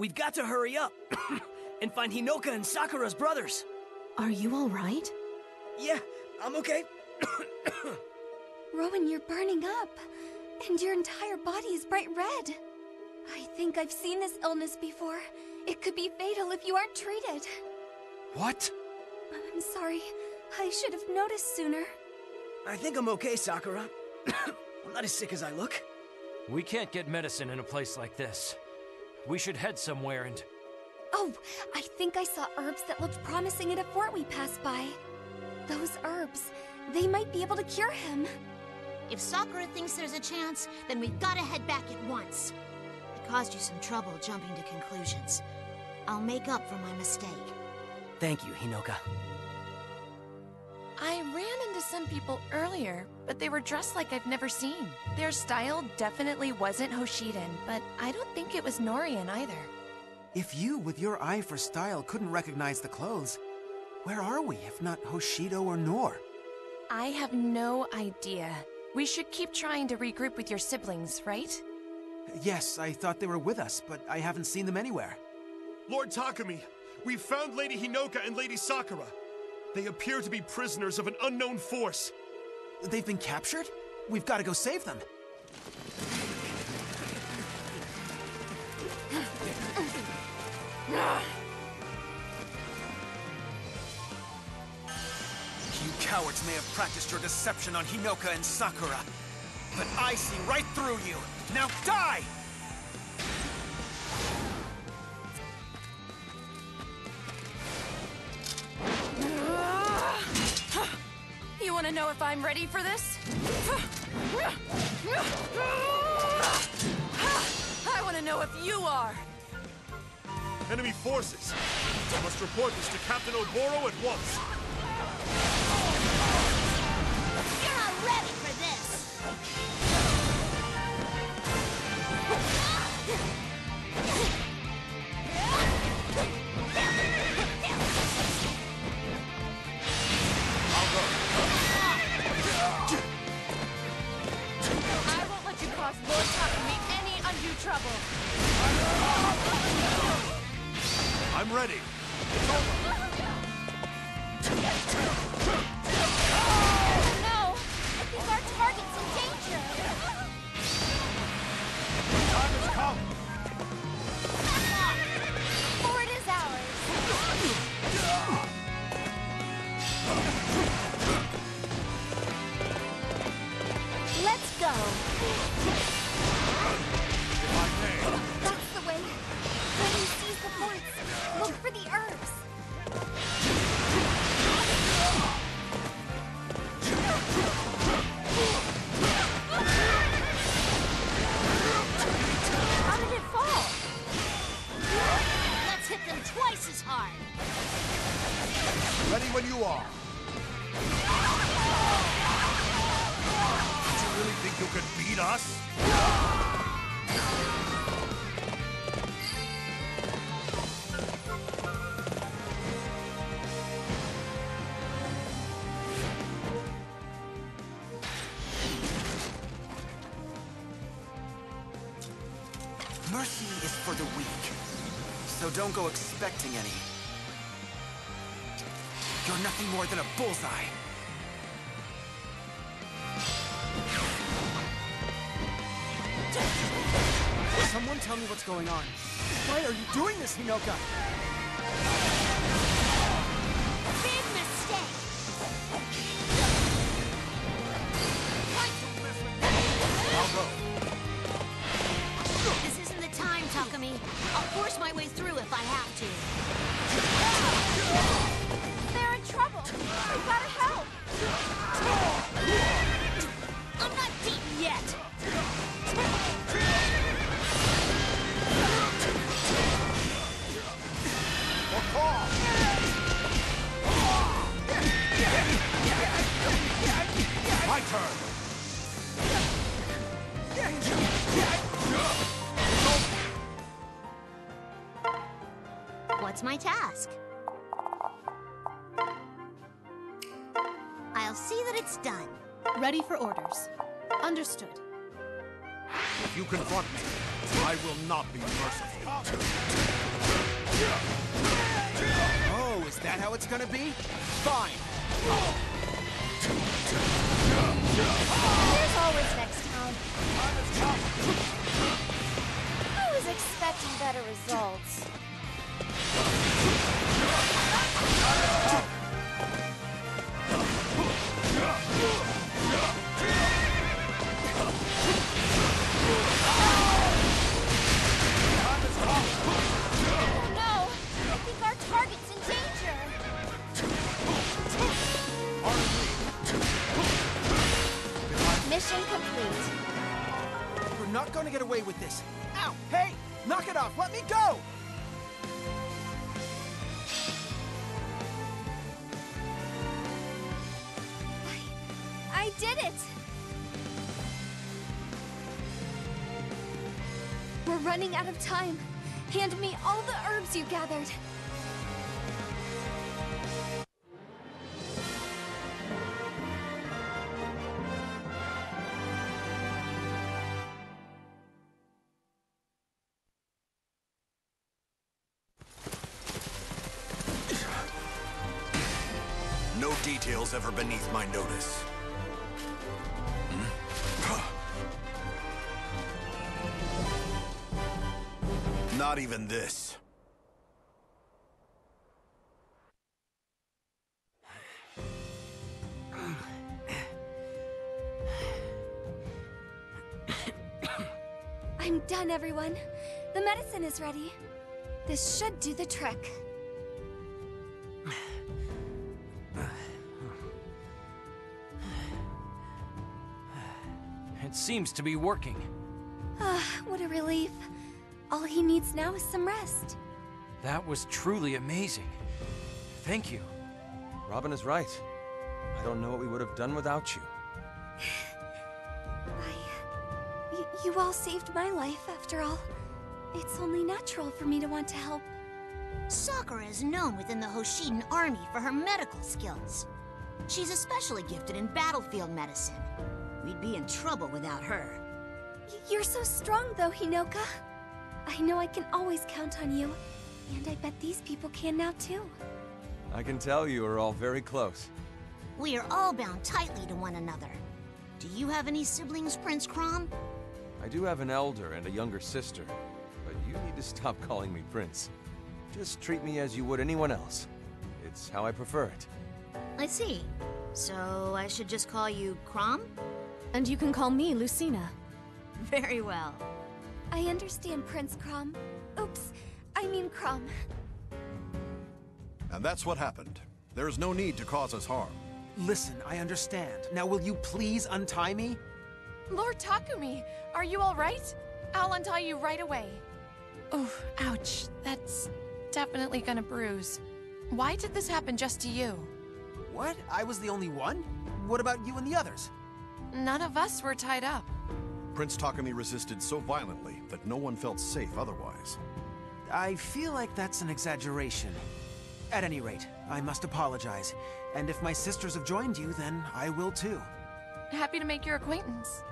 We've got to hurry up and find Hinoka and Sakura's brothers. Are you alright? Yeah, I'm okay. Rowan, you're burning up. And your entire body is bright red. I think I've seen this illness before. It could be fatal if you aren't treated. What? I'm sorry. I should have noticed sooner. I think I'm okay, Sakura. I'm not as sick as I look. We can't get medicine in a place like this. We should head somewhere and... Oh, I think I saw herbs that looked promising at a fort we passed by. Those herbs, they might be able to cure him. If Sakura thinks there's a chance, then we've gotta head back at once. I caused you some trouble jumping to conclusions. I'll make up for my mistake. Thank you, Hinoka. I ran into some people earlier, but they were dressed like I've never seen. Their style definitely wasn't Hoshidan, but I don't think it was Nohrian either. If you, with your eye for style, couldn't recognize the clothes, where are we if not Hoshido or Nohr? I have no idea. We should keep trying to regroup with your siblings, right? Yes, I thought they were with us, but I haven't seen them anywhere. Lord Takumi, we've found Lady Hinoka and Lady Sakura. They appear to be prisoners of an unknown force. They've been captured? We've got to go save them. You cowards may have practiced your deception on Hinoka and Sakura, but I see right through you. Now die! Want to know if I'm ready for this? I want to know if you are. Enemy forces. I must report this to Captain Oboro at once. You're not ready for this! Trouble. I'm ready. No! Go! That's the way! When you seize the forts, look for the herbs! How did it fall? Let's hit them twice as hard! Ready when you are. Mercy is for the weak, so don't go expecting any. You're nothing more than a bullseye. Someone tell me what's going on. Why are you doing this, Hinoka? Time, I'll force my way through if I have to. They're in trouble! We gotta help! I'm not beaten yet! My turn. What's my task? I'll see that it's done. Ready for orders. Understood. If you confront me, I will not be merciful. Oh, is that how it's gonna be? Fine. Mission complete. You're not gonna get away with this. Ow! Hey! Knock it off! Let me go! I did it! We're running out of time. Hand me all the herbs you gathered. Details ever beneath my notice. Hmm? Not even this. I'm done, everyone. The medicine is ready. This should do the trick. It seems to be working. Ah, what a relief. All he needs now is some rest. That was truly amazing. Thank you. Robin is right. I don't know what we would have done without you. I... Y you all saved my life, after all. It's only natural for me to want to help. Sakura is known within the Hoshidan army for her medical skills. She's especially gifted in battlefield medicine. We'd be in trouble without her. Y you're so strong, though, Hinoka. I know I can always count on you. And I bet these people can now, too. I can tell you are all very close. We are all bound tightly to one another. Do you have any siblings, Prince Chrom? I do have an elder and a younger sister, but you need to stop calling me Prince. Just treat me as you would anyone else. It's how I prefer it. I see. So I should just call you Chrom? And you can call me Lucina. Very well. I understand, Prince Chrom. Oops, I mean Chrom. And that's what happened. There is no need to cause us harm. Listen, I understand. Now will you please untie me? Lord Takumi, are you all right? I'll untie you right away. Oh, ouch. That's definitely gonna bruise. Why did this happen just to you? What? I was the only one? What about you and the others? None of us were tied up. Prince Takumi resisted so violently that no one felt safe otherwise. I feel like that's an exaggeration. At any rate, I must apologize. And if my sisters have joined you, then I will too. Happy to make your acquaintance.